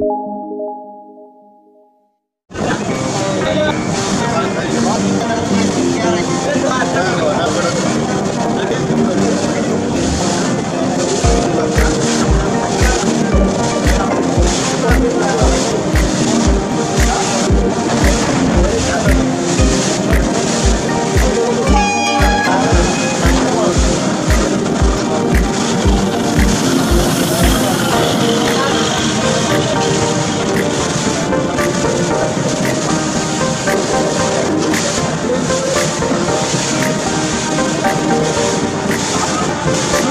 you. Thank